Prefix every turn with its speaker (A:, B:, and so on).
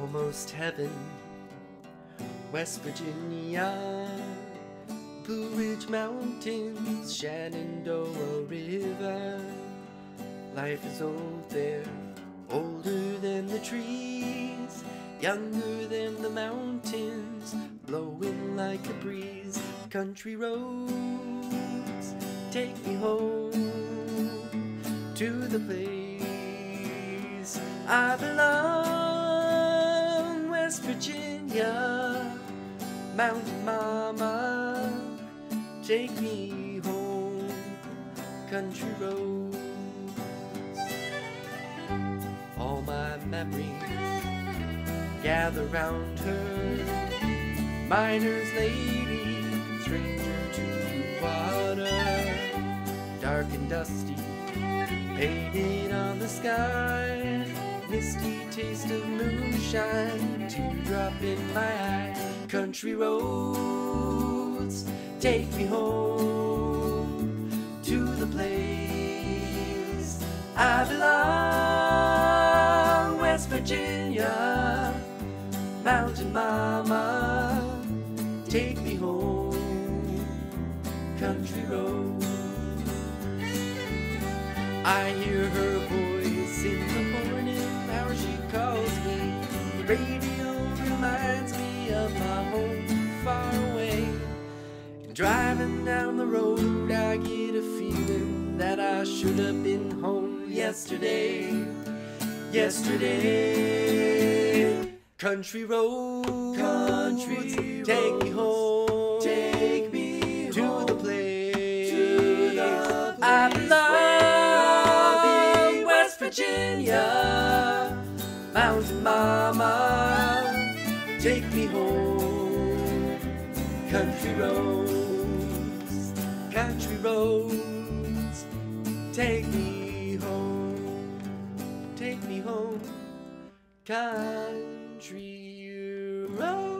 A: Almost heaven, West Virginia, Blue Ridge Mountains, Shenandoah River. Life is old there, older than the trees, younger than the mountains, blowing like a breeze. Country roads take me home to the place I belong, West Virginia, Mountain Mama, take me home, country roads. All my memories gather round her, miner's lady, stranger to water, dark and dusty painted on the sky. Misty taste of moonshine, teardrop in my eye. Country roads take me home to the place I belong. West Virginia, Mountain Mama, take me home. Country road. I hear her voice driving down the road, I get a feeling that I should have been home yesterday. Yesterday, country road, country roads, take me home, take me to the place, to the place I belong. West Virginia, Mountain Mama, take me home. Country roads, country roads, take me home, take me home. Country roads.